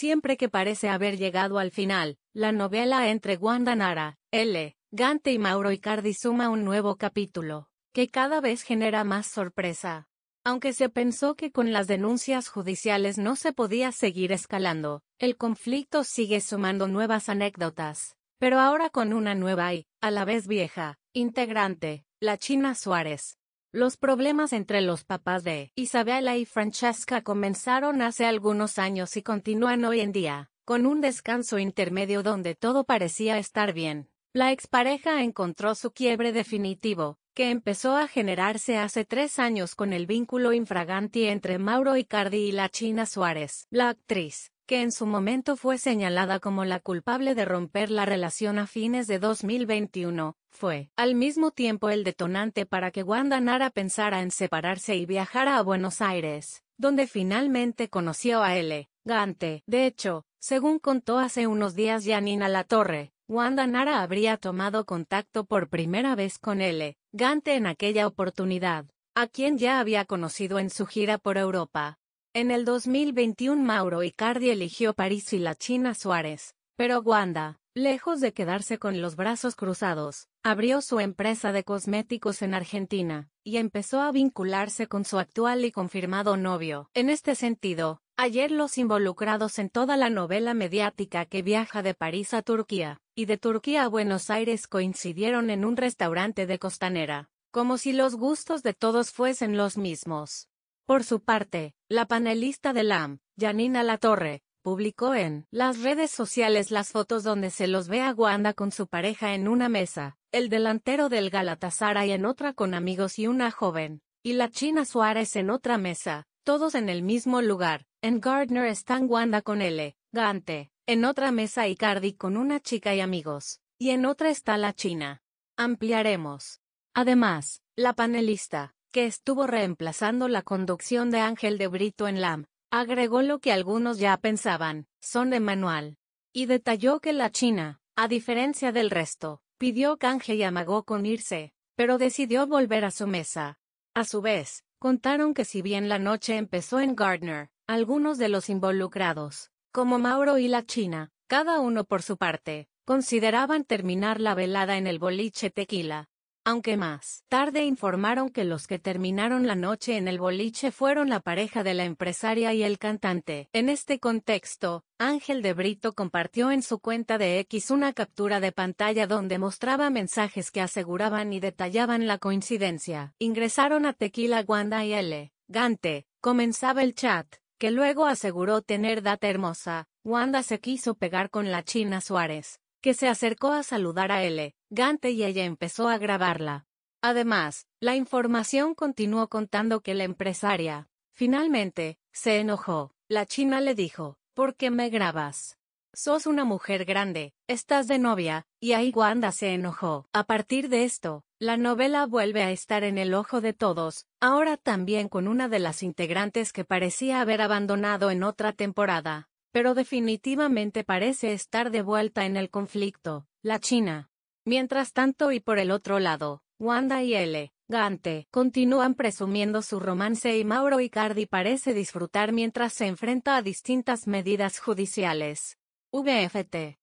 Siempre que parece haber llegado al final, la novela entre Wanda Nara, L. Gante y Mauro Icardi suma un nuevo capítulo, que cada vez genera más sorpresa. Aunque se pensó que con las denuncias judiciales no se podía seguir escalando, el conflicto sigue sumando nuevas anécdotas, pero ahora con una nueva y, a la vez vieja, integrante, la China Suárez. Los problemas entre los papás de Isabela y Francesca comenzaron hace algunos años y continúan hoy en día, con un descanso intermedio donde todo parecía estar bien. La expareja encontró su quiebre definitivo, que empezó a generarse hace tres años con el vínculo infraganti entre Mauro Icardi y la China Suárez, la actriz, que en su momento fue señalada como la culpable de romper la relación a fines de 2021, fue, al mismo tiempo el detonante para que Wanda Nara pensara en separarse y viajara a Buenos Aires, donde finalmente conoció a L. Gante. De hecho, según contó hace unos días Janina Latorre, Wanda Nara habría tomado contacto por primera vez con L. Gante en aquella oportunidad, a quien ya había conocido en su gira por Europa. En el 2021 Mauro Icardi eligió París y la China Suárez, pero Wanda, lejos de quedarse con los brazos cruzados, abrió su empresa de cosméticos en Argentina, y empezó a vincularse con su actual y confirmado novio. En este sentido, ayer los involucrados en toda la novela mediática que viaja de París a Turquía, y de Turquía a Buenos Aires coincidieron en un restaurante de Costanera, como si los gustos de todos fuesen los mismos. Por su parte, la panelista de LAM, Janina Latorre, publicó en las redes sociales las fotos donde se los ve a Wanda con su pareja en una mesa, el delantero del Galatasaray en otra con amigos y una joven, y la China Suárez en otra mesa, todos en el mismo lugar. En Gardner están Wanda con L. Gante, en otra mesa Icardi con una chica y amigos, y en otra está la China. Ampliaremos. Además, la panelista, que estuvo reemplazando la conducción de Ángel de Brito en LAM, agregó lo que algunos ya pensaban, son de manual. Y detalló que la China, a diferencia del resto, pidió canje y amagó con irse, pero decidió volver a su mesa. A su vez, contaron que si bien la noche empezó en Gardner, algunos de los involucrados, como Mauro y la China, cada uno por su parte, consideraban terminar la velada en el boliche tequila, aunque más tarde informaron que los que terminaron la noche en el boliche fueron la pareja de la empresaria y el cantante. En este contexto, Ángel de Brito compartió en su cuenta de X una captura de pantalla donde mostraba mensajes que aseguraban y detallaban la coincidencia. Ingresaron a Tequila Wanda y L. Gante. Comenzaba el chat, que luego aseguró tener data hermosa. Wanda se quiso pegar con la China Suárez, que se acercó a saludar a L. Gante y ella empezó a grabarla. Además, la información continuó contando que la empresaria, finalmente, se enojó. La china le dijo, ¿por qué me grabas? Sos una mujer grande, estás de novia, y ahí Wanda se enojó. A partir de esto, la novela vuelve a estar en el ojo de todos, ahora también con una de las integrantes que parecía haber abandonado en otra temporada, pero definitivamente parece estar de vuelta en el conflicto, la China. Mientras tanto y por el otro lado, Wanda y L. Gante continúan presumiendo su romance y Mauro Icardi parece disfrutar mientras se enfrenta a distintas medidas judiciales. VFT